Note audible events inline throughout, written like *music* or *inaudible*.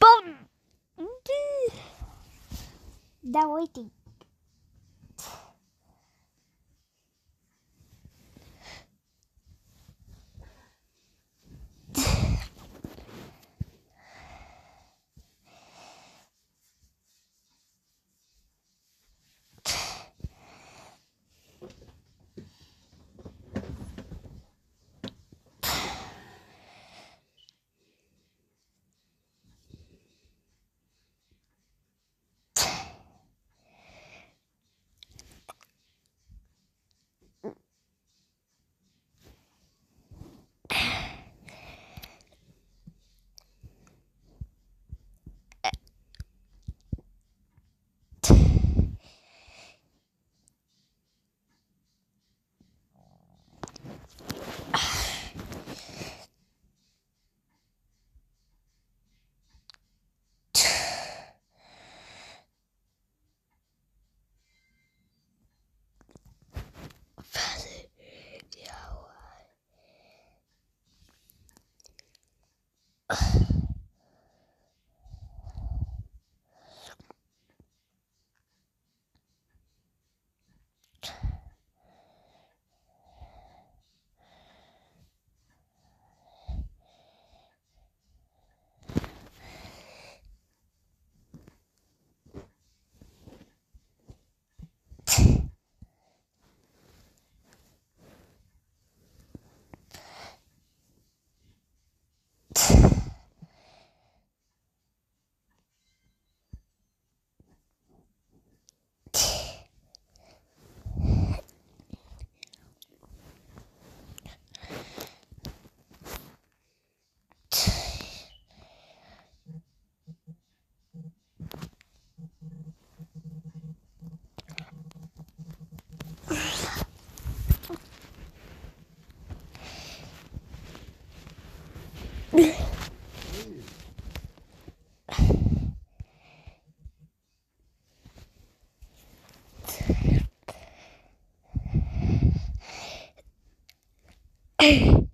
Boom! That waiting. Hey.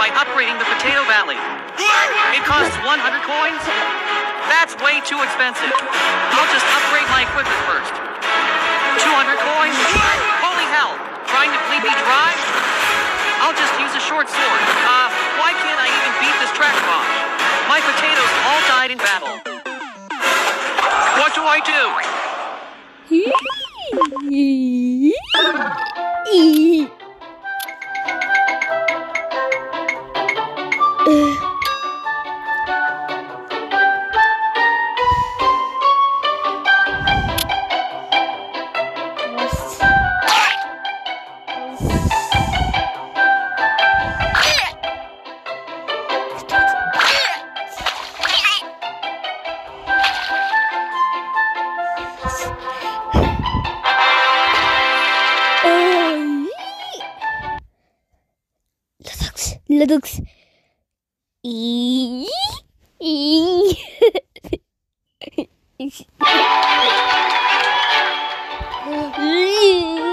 By upgrading the Potato Valley. It costs 100 coins? That's way too expensive. I'll just upgrade my equipment first. 200 coins? Holy hell! Trying to bleed me dry? I'll just use a short sword. Uh, why can't I even beat this track boss? My potatoes all died in battle. What do I do? Ludux. products. *laughs*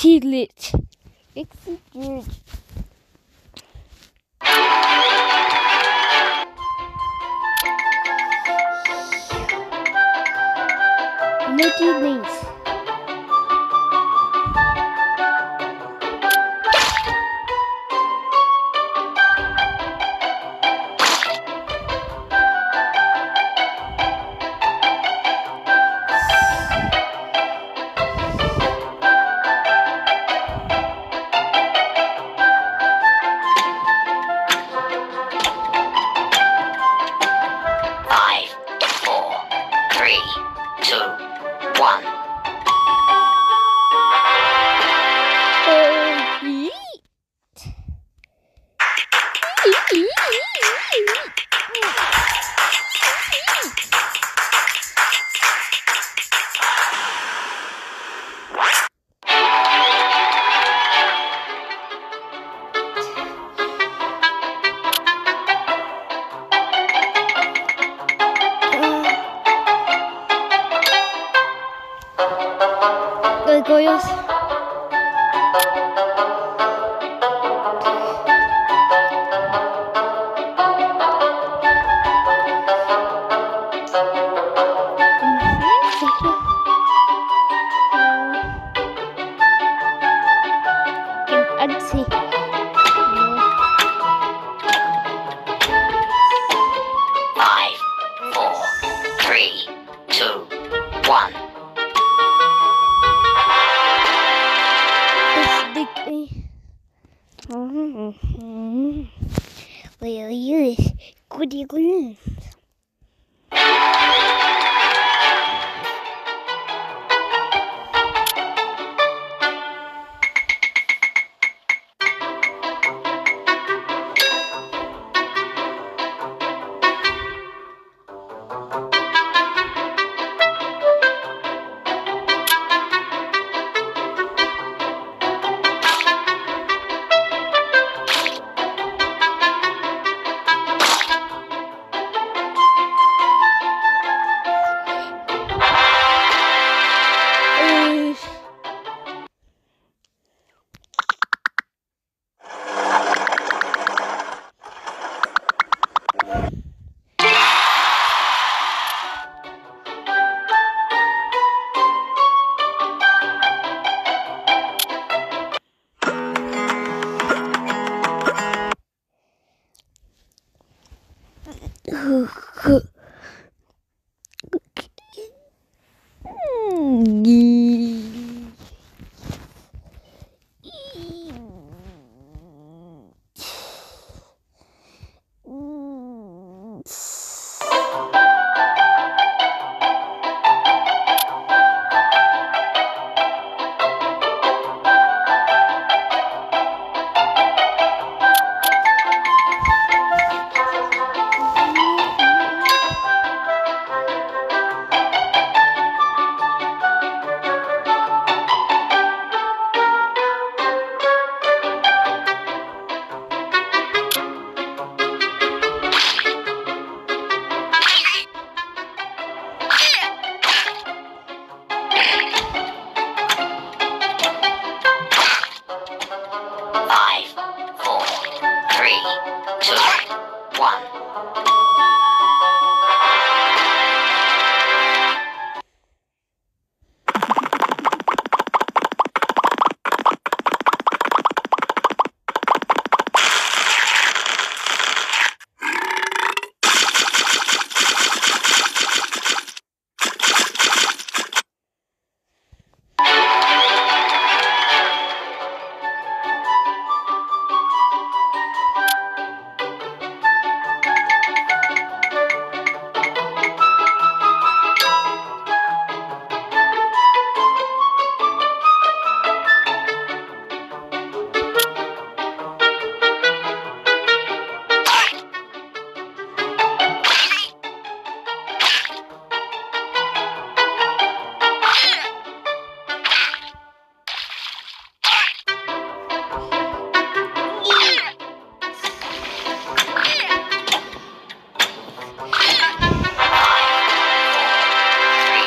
Çiğlit. It's good. Luego 一个孕妇。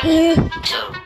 Two.